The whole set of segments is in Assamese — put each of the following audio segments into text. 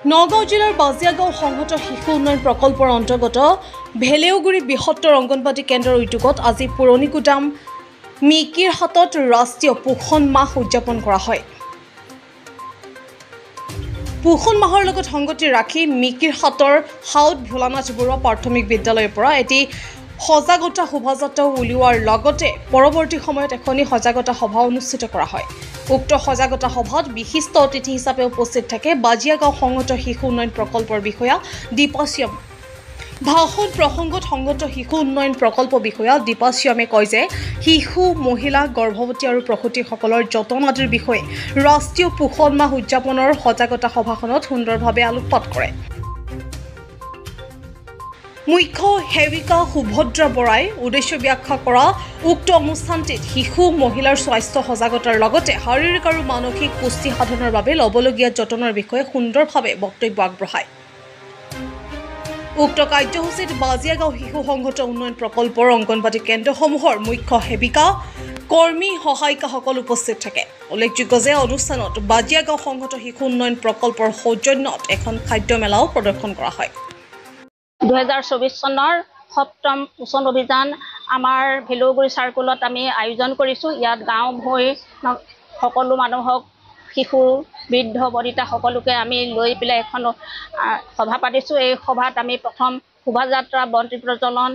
নগাঁও জিলাৰ বাজিয়াগাঁও সংহত শিশু উন্নয়ন প্ৰকল্পৰ অন্তৰ্গত ভেলেউগুৰি বৃহত্তৰ অংগনবাদী কেন্দ্ৰৰ উদ্যোগত আজি পুৰণি গুদাম মিকিৰ হাতত ৰাষ্ট্ৰীয় পোষণ মাহ উদযাপন কৰা হয়। পোষণ মাহৰ লগত সংগতি ৰাখি মিকিৰ হাতৰ হাউদ ভোলানাথ বৰুৱা প্ৰাথমিক বিদ্যালয়ৰ পৰা এটি সজাগতা শোভাযাত্ৰাও উলিওৱাৰ লগতে পৰৱৰ্তী সময়ত এখনি সজাগতা সভা অনুষ্ঠিত কৰা হয়। উক্ত সজাগতা সভাত বিশিষ্ট অতিথি হিচাপে উপস্থিত থাকে বাজিয়াগাঁও সংহত শিশু উন্নয়ন প্ৰকল্পৰ বিষয়া দীপাশ্যাম ভাষণ প্ৰসংগত সংগত শিশু উন্নয়ন প্ৰকল্প বিষয়া দীপাশ্যামে কয় যে শিশু মহিলা গৰ্ভৱতী আৰু প্ৰসূতিসকলৰ যতন আদিৰ বিষয়ে ৰাষ্ট্ৰীয় পোষণ মাহ উদযাপনৰ সজাগতা সভাখনত সুন্দৰভাৱে আলোকপাত কৰে। মুখ্য সেৱিকা সুভদ্ৰা বৰাই উদ্দেশ্য ব্যাখ্যা কৰা উক্ত অনুষ্ঠানটিত শিশু মহিলাৰ স্বাস্থ্য সজাগতাৰ লগতে শাৰীৰিক আৰু মানসিক পুষ্টি সাধনৰ বাবে ল'বলগীয়া যতনৰ বিষয়ে সুন্দৰভাৱে বক্তব্য আগবঢ়ায়। উক্ত কাৰ্যসূচীত বাজিয়াগাঁও শিশু সংহত উন্নয়ন প্ৰকল্পৰ অংগনবাদী কেন্দ্ৰসমূহৰ মুখ্য সেৱিকা কৰ্মী সহায়িকাসকল উপস্থিত থাকে। উল্লেখযোগ্য যে অনুষ্ঠানত বাজিয়াগাঁও সংহত শিশু উন্নয়ন প্ৰকল্পৰ সৌজন্যত এখন খাদ্য মেলাও প্ৰদৰ্শন কৰা হয়। দুহেজাৰ চৌবিছ চনৰ সপ্তম পোষণ অভিযান আমাৰ ভেলুগুৰি চাৰ্কুলত আমি আয়োজন কৰিছোঁ। ইয়াত গাঁও ভৈ ন- সকলো মানুহক শিশু বৃদ্ধ বনিতা সকলোকে আমি লৈ পেলাই এখন সভা পাতিছোঁ। এই সভাত আমি প্ৰথম শোভাযাত্ৰা বন্তি প্ৰজ্বলন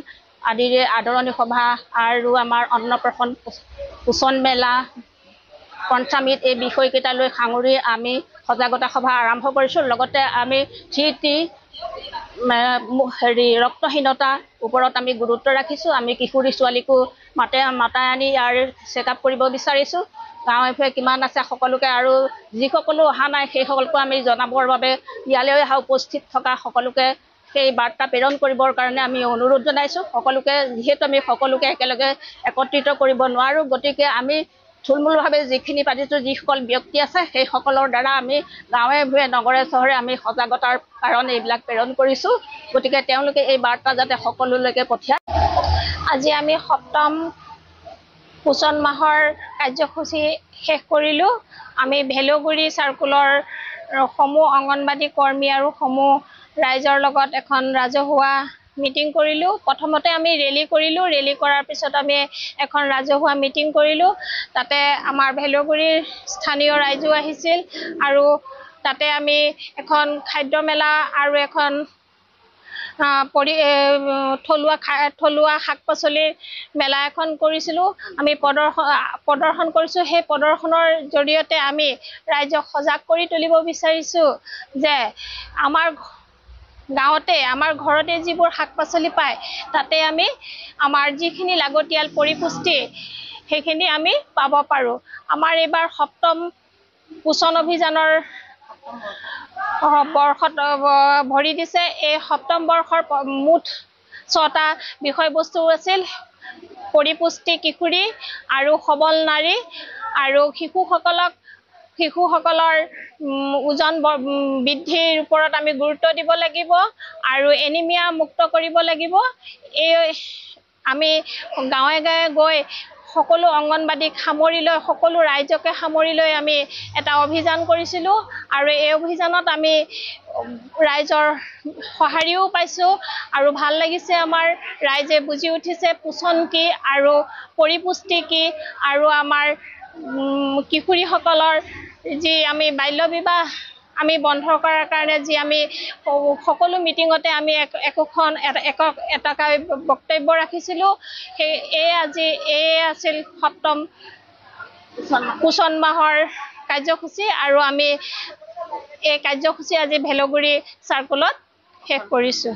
আদিৰে আদৰণি সভা আৰু আমাৰ অন্নপ্ৰসন পোষণ মেলা পঞ্চামৃত এই বিষয়কেইটালৈ সাঙুৰি আমি সজাগতা সভা আৰম্ভ কৰিছোঁ। লগতে আমি থ্ৰী টি হেৰি ৰক্তহীনতাৰ ওপৰত আমি গুৰুত্ব ৰাখিছোঁ। আমি কিশোৰী ছোৱালীকো মাতে মাতাই আনি ইয়াৰ চেক আপ কৰিব বিচাৰিছোঁ। গাঁৱে ভূঞে কিমান আছে সকলোকে আৰু যিসকলো অহা নাই সেইসকলকো আমি জনাবৰ বাবে ইয়ালৈ অহা উপস্থিত থকা সকলোকে সেই বাৰ্তা প্ৰেৰণ কৰিবৰ কাৰণে আমি অনুৰোধ জনাইছোঁ। সকলোকে যিহেতু আমি সকলোকে একেলগে একত্ৰিত কৰিব নোৱাৰোঁ গতিকে আমি থুলমূলভাৱে যিখিনি পাতিছোঁ যিসকল ব্যক্তি আছে সেইসকলৰ দ্বাৰা আমি গাঁৱে ভূঞে নগৰে চহৰে আমি সজাগতাৰ কাৰণে এইবিলাক প্ৰেৰণ কৰিছোঁ। গতিকে তেওঁলোকে এই বাৰ্তা যাতে সকলোলৈকে পঠিয়ায়। আজি আমি সপ্তম পোষণ মাহৰ কাৰ্যসূচী শেষ কৰিলোঁ। আমি ভেলুগুৰি চাৰ্কুলৰ সমূহ অংগনবাদী কৰ্মী আৰু সমূহ ৰাইজৰ লগত এখন ৰাজহুৱা মিটিং কৰিলোঁ। প্ৰথমতে আমি ৰেলী কৰিলোঁ। ৰেলী কৰাৰ পিছত আমি এখন ৰাজহুৱা মিটিং কৰিলোঁ। তাতে আমাৰ ভেলুগুৰিৰ স্থানীয় ৰাইজো আহিছিল আৰু তাতে আমি এখন খাদ্য মেলা আৰু এখন পৰি থলুৱা খা থলুৱা শাক পাচলিৰ মেলা এখন কৰিছিলোঁ। আমি প্ৰদৰ্শন প্ৰদৰ্শন কৰিছোঁ। সেই প্ৰদৰ্শনৰ জৰিয়তে আমি ৰাইজক সজাগ কৰি তুলিব বিচাৰিছোঁ যে আমাৰ গাঁৱতে আমাৰ ঘৰতে যিবোৰ শাক পাচলি পায় তাতে আমি আমাৰ যিখিনি লাগতিয়াল পৰিপুষ্টি সেইখিনি আমি পাব পাৰোঁ। আমাৰ এইবাৰ সপ্তম পোষণ অভিযানৰ বৰ্ষত ভৰি দিছে। এই সপ্তম বৰ্ষৰ মুঠ ছটা বিষয়বস্তু আছিল পৰিপুষ্টি কিশোৰী আৰু সবল নাৰী আৰু শিশুসকলক শিশুসকলৰ ওজন বৃদ্ধিৰ ওপৰত আমি গুৰুত্ব দিব লাগিব আৰু এনিমিয়া মুক্ত কৰিব লাগিব। এই আমি গাঁৱে গাঁৱে গৈ সকলো অংগনবাদীক সামৰি লৈ সকলো ৰাইজকে সামৰি লৈ আমি এটা অভিযান কৰিছিলোঁ আৰু এই অভিযানত আমি ৰাইজৰ সঁহাৰিও পাইছোঁ আৰু ভাল লাগিছে আমাৰ ৰাইজে বুজি উঠিছে পোষণ কি আৰু পৰিপুষ্টি কি আৰু আমাৰ কিশোৰীসকলৰ যি আমি বাল্য বিবাহ আমি বন্ধ কৰাৰ কাৰণে যি আমি সকলো মিটিঙতে আমি এক- একোখন একক এটাকৈ বক্তব্য ৰাখিছিলোঁ। সেই এই আজি এই আছিল সপ্তম পোষণ মাহৰ কাৰ্যসূচী আৰু আমি এই কাৰ্যসূচী আজি ভেলগুৰি চাৰ্কুলত শেষ কৰিছোঁ।